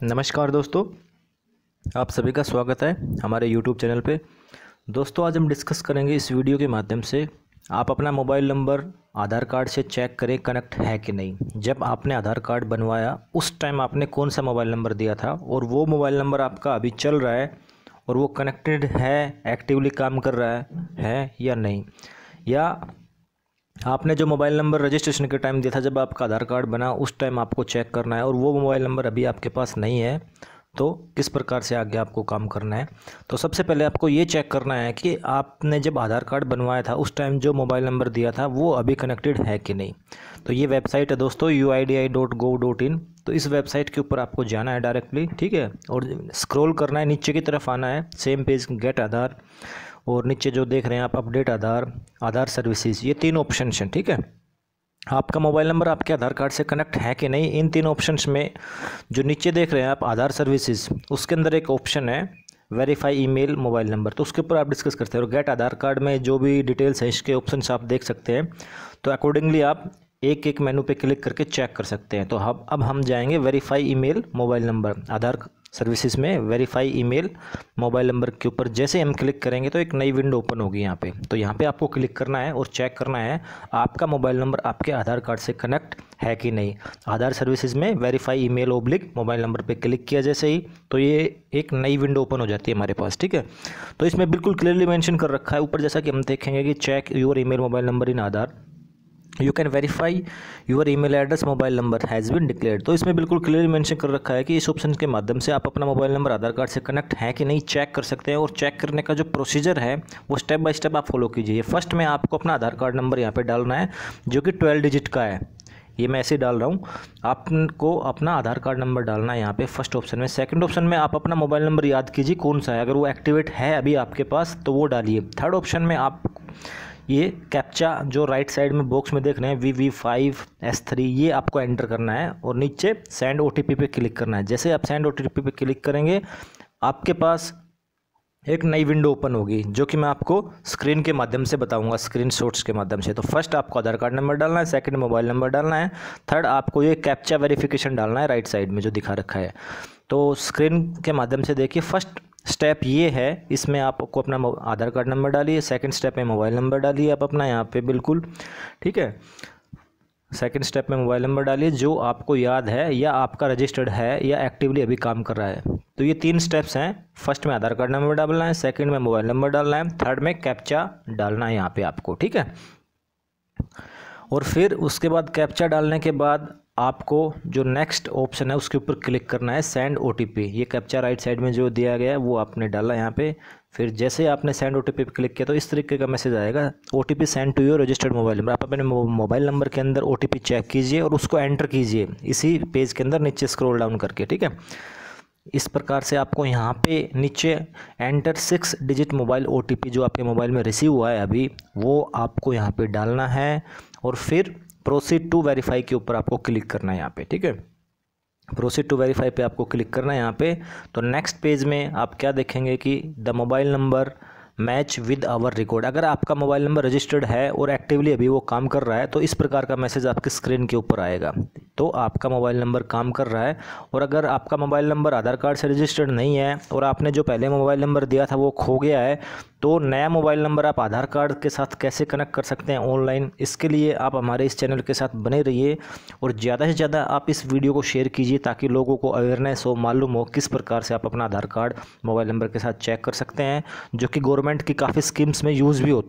नमस्कार दोस्तों आप सभी का स्वागत है हमारे यूट्यूब चैनल पे। दोस्तों आज हम डिस्कस करेंगे इस वीडियो के माध्यम से आप अपना मोबाइल नंबर आधार कार्ड से चेक करें कनेक्ट है कि नहीं। जब आपने आधार कार्ड बनवाया उस टाइम आपने कौन सा मोबाइल नंबर दिया था? और वो मोबाइल नंबर आपका अभी चल रहा है और वो कनेक्टेड है एक्टिवली काम कर रहा है, है या नहीं? या आपने जो मोबाइल नंबर रजिस्ट्रेशन के टाइम दिया था, जब आपका आधार कार्ड बना, उस टाइम आपको चेक करना है और वो मोबाइल नंबर अभी आपके पास नहीं है तो किस प्रकार से आगे आपको काम करना है? तो सबसे पहले आपको ये चेक करना है कि आपने जब आधार कार्ड बनवाया था, उस टाइम जो मोबाइल नंबर दिया था, वो अभी कनेक्टेड है कि नहीं? तो ये वेबसाइट है दोस्तों यू तो इस वेबसाइट के ऊपर आपको जाना है डायरेक्टली, ठीक है? और स्क्रॉल करना है, नीचे की तरफ़ आना है, सेम पेज, गेट आधार। और नीचे जो देख रहे हैं आप अपडेट, आधार आधार सर्विसेज़, ये तीन ऑप्शन हैं, ठीक है? आपका मोबाइल नंबर, आपके आधार कार्ड से कनेक्ट है कि नहीं, इन तीन ऑप्शंस में जो नीचे देख रहे हैं आप, आधार सर्विसेज़, उसके अंदर एक ऑप्शन है वेरीफाई ईमेल मोबाइल नंबर। तो उसके ऊपर आप डिस्कस करते हैं और गेट आधार कार्ड में जो भी डिटेल्स हैं, इसके ऑप्शन आप देख सकते हैं। तो अकॉर्डिंगली आप एक एक मेनू पे क्लिक करके चेक कर सकते हैं। तो हम, अब हम जाएँगे verify email mobile number, Aadhaar services में वेरीफाई ईमेल मोबाइल नंबर के ऊपर जैसे हम क्लिक करेंगे तो एक नई विंडो ओपन होगी यहाँ पे। तो यहाँ पे आपको क्लिक करना है और चेक करना है आपका मोबाइल नंबर आपके आधार कार्ड से कनेक्ट है कि नहीं। आधार सर्विसेज़ में verify email oblique mobile number पे क्लिक किया जैसे ही तो ये एक नई विंडो ओपन हो जाती है हमारे पास, ठीक है? तो इसमें बिल्कुल क्लियरली मैंशन कर रखा है। ऊपर जैसा कि हम देखेंगे कि check your email mobile number in Aadhaar. You can verify your email address mobile number has been declare तो इसमें बिल्कुल क्लियर मेंशन कर रखा है कि इस ऑप्शन के माध्यम से आप अपना मोबाइल नंबर आधार कार्ड से कनेक्ट है कि नहीं चेक कर सकते हैं और चेक करने का जो प्रोसीजर है, वो स्टेप बाय स्टेप आप फॉलो कीजिए। फ़र्स्ट में आपको अपना आधार कार्ड नंबर यहाँ पर डालना है, जो कि ट्वेल्व डिजिट का है। ये मैं ऐसे डाल रहा हूँ। आपको अपना आधार कार्ड नंबर डालना है यहाँ पे फ़र्स्ट ऑप्शन में। सेकंड ऑप्शन में आप अपना मोबाइल नंबर याद कीजिए, कौन सा है? अगर वो एक्टिवेट है अभी आपके पास तो वो डालिए। थर्ड ऑप्शन में आप ये कैप्चा जो राइट साइड में बॉक्स में देख रहे हैं V V five S three ये आपको एंटर करना है और नीचे सेंड ओ टी पी पे क्लिक करना है। जैसे आप सेंड ओ टी पी पे क्लिक करेंगे, आपके पास एक नई विंडो ओपन होगी, जो कि मैं आपको स्क्रीन के माध्यम से बताऊँगा स्क्रीन शॉट्स के माध्यम से। तो फ़र्स्ट आपको आधार कार्ड नंबर डालना है सेकंड मोबाइल नंबर डालना है थर्ड आपको ये कैप्चा वेरिफिकेशन डालना है राइट साइड में जो दिखा रखा है। तो स्क्रीन के माध्यम से देखिए फ़र्स्ट स्टेप ये है, इसमें आपको अपना आधार कार्ड नंबर डालिए सेकंड स्टेप में मोबाइल नंबर डालिए आप अपना यहाँ पे बिल्कुल, ठीक है? सेकंड स्टेप में मोबाइल नंबर डालिए, जो आपको याद है या आपका रजिस्टर्ड है या एक्टिवली अभी काम कर रहा है। तो ये तीन स्टेप्स हैं फ़र्स्ट में आधार कार्ड नंबर डालना है सेकंड में मोबाइल नंबर डालना है थर्ड में कैप्चा डालना है यहाँ पे आपको, ठीक है? और फिर उसके बाद कैप्चा डालने के बाद आपको जो नेक्स्ट ऑप्शन है, उसके ऊपर क्लिक करना है सेंड ओटीपी ये कैप्चा राइट साइड में जो दिया गया है, वो आपने डाला यहाँ पे। फिर जैसे आपने सेंड ओ पे क्लिक किया तो इस तरीके का मैसेज आएगा। O T P send to your registered mobile number आप अपने मोबाइल नंबर के अंदर ओटीपी चेक कीजिए और उसको एंटर कीजिए। इसी पेज के अंदर नीचे स्क्रोल डाउन करके, ठीक है? इस प्रकार से आपको यहाँ पे नीचे enter six digit mobile OTP जो आपके मोबाइल में रिसीव हुआ है अभी, वो आपको यहाँ पे डालना है। और फिर प्रोसीड टू वेरीफाई के ऊपर आपको क्लिक करना है यहाँ पे, ठीक है? प्रोसीड टू वेरीफाई पे आपको क्लिक करना है यहाँ पे। तो नेक्स्ट पेज में आप क्या देखेंगे कि the mobile number match with our record अगर आपका मोबाइल नंबर रजिस्टर्ड है और एक्टिवली अभी वो काम कर रहा है तो इस प्रकार का मैसेज आपके स्क्रीन के ऊपर आएगा। तो आपका मोबाइल नंबर काम कर रहा है। और अगर आपका मोबाइल नंबर आधार कार्ड से रजिस्टर्ड नहीं है और आपने जो पहले मोबाइल नंबर दिया था वो खो गया है तो नया मोबाइल नंबर आप आधार कार्ड के साथ कैसे कनेक्ट कर सकते हैं ऑनलाइन, इसके लिए आप हमारे इस चैनल के साथ बने रहिए। और ज़्यादा से ज़्यादा आप इस वीडियो को शेयर कीजिए ताकि लोगों को अवेयरनेस हो, मालूम हो किस प्रकार से आप अपना आधार कार्ड मोबाइल नंबर के साथ चेक कर सकते हैं, जो कि गवर्नमेंट की काफ़ी स्कीम्स में यूज़ भी होता